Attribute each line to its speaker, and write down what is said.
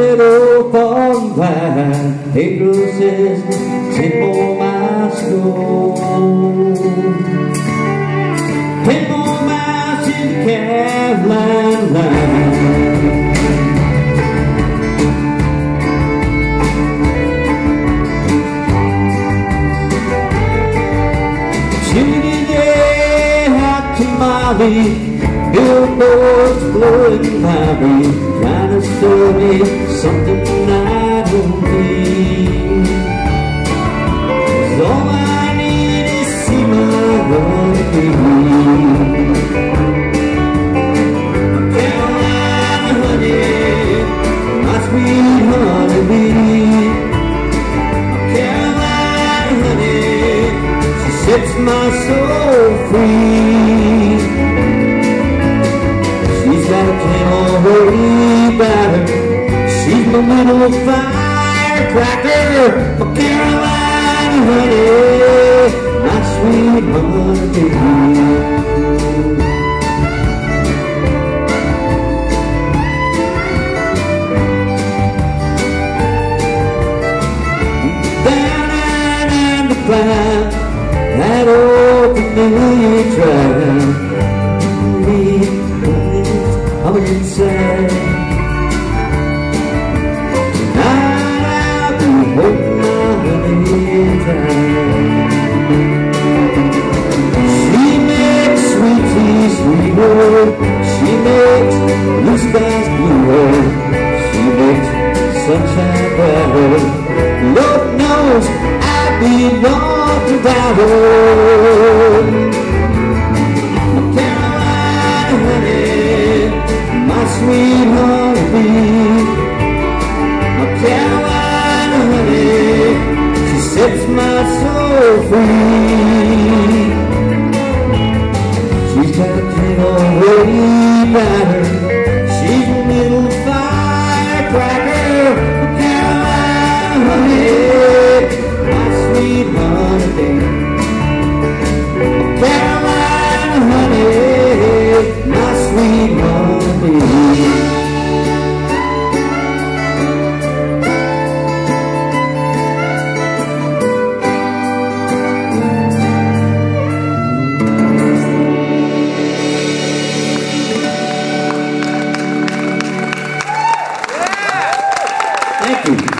Speaker 1: little farm where April says, Timbo my my in the Cavline line. Timali, billboards blowing by me, something my little firecracker, my Carolina honey, my sweet honeybee. Blue skies bluer. She makes sunshine brighter. Lord knows I'd be lost without her. Carolina honey, my sweet honeybee. My Carolina honey, she sets my soul free. She's got a tail way about